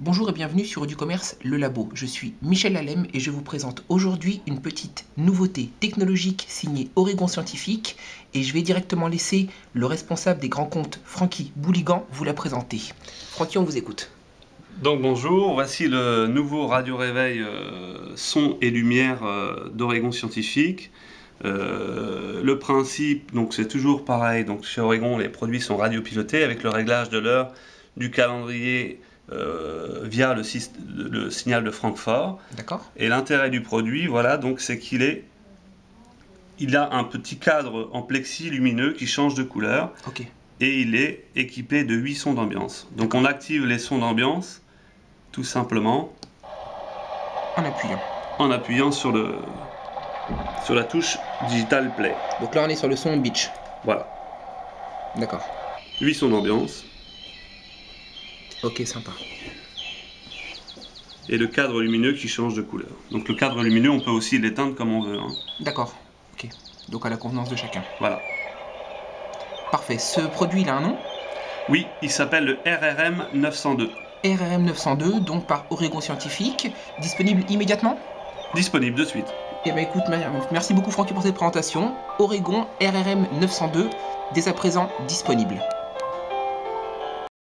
Bonjour et bienvenue sur du commerce Le Labo. Je suis Michel Lalem et je vous présente aujourd'hui une petite nouveauté technologique signée Oregon Scientifique et je vais directement laisser le responsable des grands comptes, Francky Bouligan, vous la présenter. Francky, on vous écoute. Donc bonjour, voici le nouveau radio réveil euh, son et lumière euh, d'Oregon Scientifique. Euh, le principe, donc c'est toujours pareil. Donc chez Oregon, les produits sont radiopilotés avec le réglage de l'heure, du calendrier euh, via le, le, signal de Francfort. D'accord. Et l'intérêt du produit, voilà, donc c'est qu'il est, il a un petit cadre en plexi lumineux qui change de couleur. Ok. Et il est équipé de 8 sons d'ambiance. Donc on active les sons d'ambiance tout simplement en appuyant. En appuyant sur le sur la touche Digital Play. Donc là on est sur le son Beach. Voilà. D'accord. 8 sons d'ambiance. Ok, sympa. Et le cadre lumineux qui change de couleur. Donc le cadre lumineux, on peut aussi l'éteindre comme on veut. Hein. D'accord. Ok. Donc à la convenance de chacun. Voilà. Parfait. Ce produit, il a un nom? Oui, il s'appelle le RRM 902. RRM 902, donc par Oregon Scientifique, disponible immédiatement? Disponible de suite. Eh bien écoute, merci beaucoup Francky pour cette présentation. Oregon RRM 902, dès à présent disponible.